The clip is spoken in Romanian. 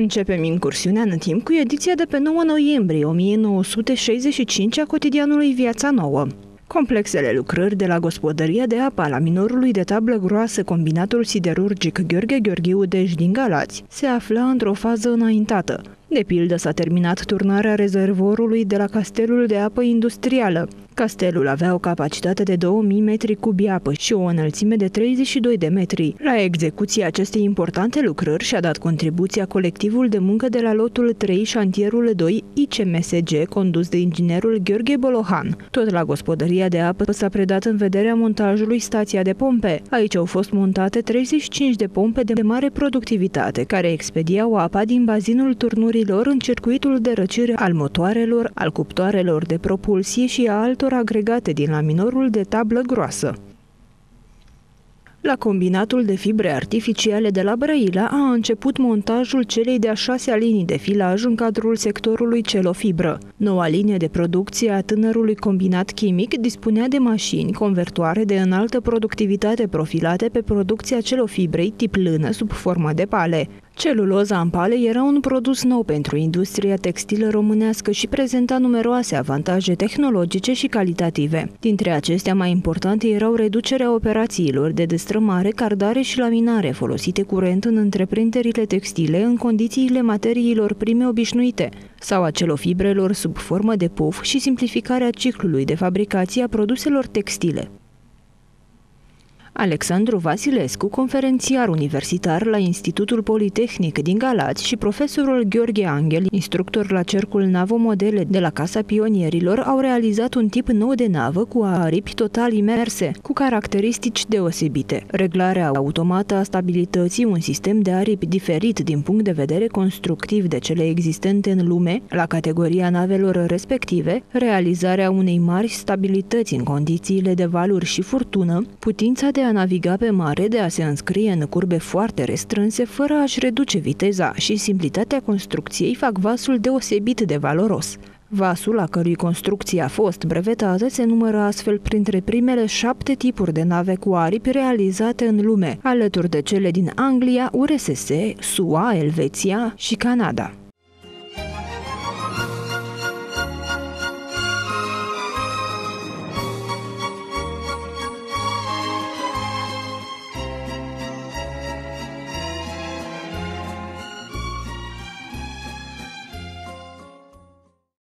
Începem incursiunea în timp cu ediția de pe 9 noiembrie 1965 a cotidianului Viața Nouă. Complexele lucrări de la gospodăria de apă la minorului de tablă groasă combinatul siderurgic Gheorghe Gheorghiu Dej din Galați se afla într-o fază înaintată. De pildă s-a terminat turnarea rezervorului de la castelul de apă industrială, Castelul avea o capacitate de 2000 metri cubi apă și o înălțime de 32 de metri. La execuția acestei importante lucrări și-a dat contribuția colectivul de muncă de la lotul 3, șantierul 2, ICMSG, condus de inginerul Gheorghe Bolohan. Tot la gospodăria de apă s-a predat în vederea montajului stația de pompe. Aici au fost montate 35 de pompe de mare productivitate, care expediau apa din bazinul turnurilor în circuitul de răcire al motoarelor, al cuptoarelor de propulsie și a altor altor agregate din laminorul de tablă groasă. La combinatul de fibre artificiale de la Brăila a început montajul celei de-a șasea linii de filaj în cadrul sectorului celofibră. Noua linie de producție a tânărului combinat chimic dispunea de mașini convertoare de înaltă productivitate profilate pe producția celofibrei tip lână sub formă de pale. Celuloza în pale era un produs nou pentru industria textilă românească și prezenta numeroase avantaje tehnologice și calitative. Dintre acestea mai importante erau reducerea operațiilor de destrămare, cardare și laminare folosite curent în întreprinderile textile în condițiile materiilor prime obișnuite sau a celofibrelor sub formă de puf și simplificarea ciclului de fabricație a produselor textile. Alexandru Vasilescu, conferențiar universitar la Institutul Politehnic din Galați și profesorul Gheorghe Angel, instructor la Cercul Navomodele de la Casa Pionierilor, au realizat un tip nou de navă cu aripi total imerse, cu caracteristici deosebite. Reglarea automată a stabilității, un sistem de aripi diferit din punct de vedere constructiv de cele existente în lume, la categoria navelor respective, realizarea unei mari stabilități în condițiile de valuri și furtună, putința de a naviga pe mare, de a se înscrie în curbe foarte restrânse, fără a-și reduce viteza și simplitatea construcției fac vasul deosebit de valoros. Vasul, a cărui construcție a fost brevetată, se numără astfel printre primele șapte tipuri de nave cu aripi realizate în lume, alături de cele din Anglia, URSS, SUA, Elveția și Canada.